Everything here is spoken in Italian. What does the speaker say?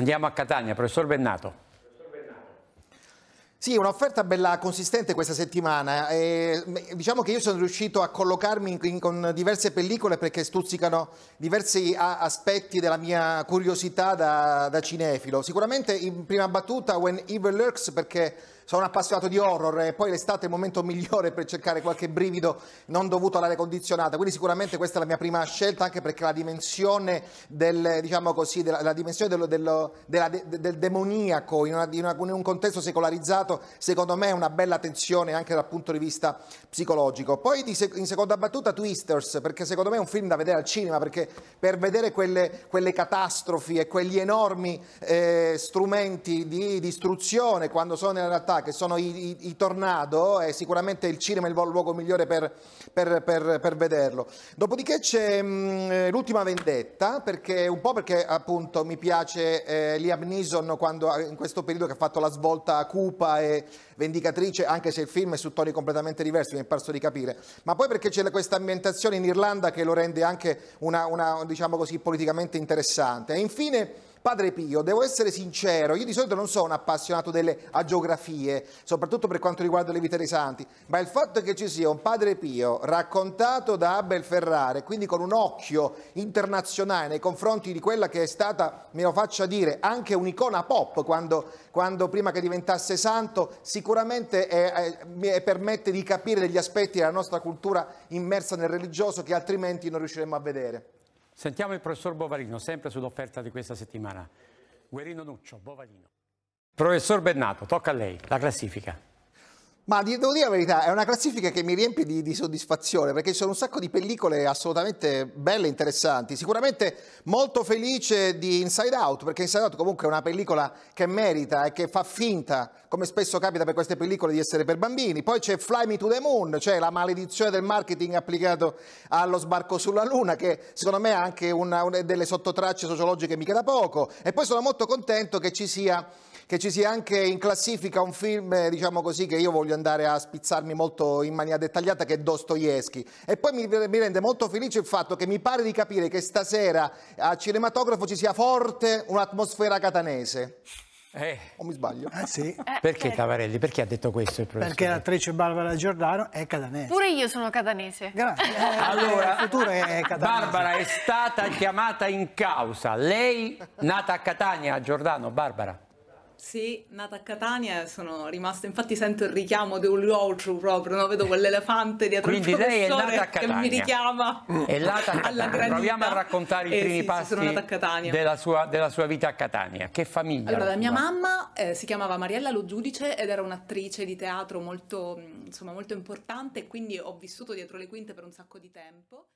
Andiamo a Catania, professor Bennato. Sì, un'offerta bella consistente questa settimana. E, diciamo che io sono riuscito a collocarmi in, in, con diverse pellicole perché stuzzicano diversi a, aspetti della mia curiosità da, da cinefilo. Sicuramente in prima battuta When Evil Lurks perché sono un appassionato di horror e poi l'estate è il momento migliore per cercare qualche brivido non dovuto all'aria condizionata, quindi sicuramente questa è la mia prima scelta anche perché la dimensione del, diciamo così, della, la dimensione dello, dello, della, del demoniaco in, una, in, una, in, un contesto secolarizzato secondo me una bella tensione anche dal punto di vista psicologico. Poi di, in seconda battuta Twisters perché secondo me è un film da vedere al cinema perché per vedere quelle, quelle catastrofi e quegli enormi eh, strumenti di distruzione quando sono in realtà che sono i, i, i tornado, è sicuramente il cinema il luogo migliore per, per, per, per vederlo. Dopodiché c'è mm, l'ultima vendetta, perché, un po' perché appunto mi piace eh, Liam Neeson quando, in questo periodo che ha fatto la svolta cupa e vendicatrice, anche se il film è su toni completamente diversi, mi è parso di capire, ma poi perché c'è questa ambientazione in Irlanda che lo rende anche una, una diciamo così, politicamente interessante. E infine Padre Pio, devo essere sincero, io di solito non sono appassionato delle agiografie, soprattutto per quanto riguarda le vite dei santi, ma il fatto che ci sia un Padre Pio raccontato da Abel Ferrare, quindi con un occhio internazionale nei confronti di quella che è stata, me lo faccia dire, anche un'icona pop quando, quando prima che diventasse santo, sicuramente è, è, permette di capire degli aspetti della nostra cultura immersa nel religioso che altrimenti non riusciremmo a vedere. Sentiamo il professor Bovalino, sempre sull'offerta di questa settimana. Guerino Nuccio, Bovalino. Professor Bennato, tocca a lei, la classifica. Ma devo dire la verità, è una classifica che mi riempie di, di, soddisfazione perché ci sono un sacco di pellicole assolutamente belle e interessanti. Sicuramente molto felice di Inside Out perché Inside Out comunque è una pellicola che merita e che fa finta, come spesso capita per queste pellicole, di essere per bambini. Poi c'è Fly Me to the Moon, cioè la maledizione del marketing applicato allo sbarco sulla Luna, che secondo me ha anche una, una delle sottotracce sociologiche mica da poco. E poi sono molto contento che ci sia che ci sia anche in classifica un film, eh, diciamo così, che io voglio andare a spizzarmi molto in maniera dettagliata, che è Dostoevsky. E poi mi, mi rende molto felice il fatto che mi pare di capire che stasera a cinematografo ci sia forte un'atmosfera catanese. Eh. O mi sbaglio? Eh sì. Eh, perché Tavarelli? Perché ha detto questo il professore? Perché l'attrice Barbara Giordano è catanese. Pure io sono catanese. Grazie. Eh, allora, il futuro è catanese. Barbara è stata chiamata in causa. Lei, nata a Catania, Giordano, Barbara. Sì, nata a Catania sono rimasta, infatti sento il richiamo di un outro proprio, no? vedo quell'elefante dietro Quindi il lei è nata a Catania. che mi richiama È nata a Catania, proviamo a raccontare i eh, primi sì, passi della, sua, della, sua, vita a Catania. Che famiglia? Allora, la, mia mamma eh, si chiamava Mariella Lo Giudice ed era un'attrice di teatro molto, insomma, molto importante quindi ho vissuto dietro le quinte per un sacco di tempo.